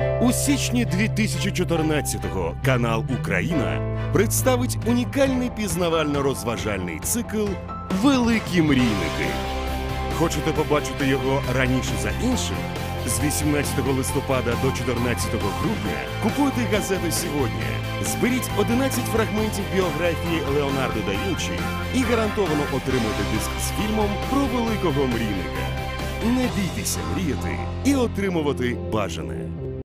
У січні 2014-го канал Україна представить унікальний пізнавально-розважальний цикл Великі мрійники. Хочете побачити його раніше за іншим? З 18 листопада до 14 грудня купуйте газету сьогодні. Зберіть 11 фрагментів біографії Леонардо да Вінчі і гарантовано отримайте диск з фільмом про великого мрійника. Не бійтеся мріяти і отримувати бажане.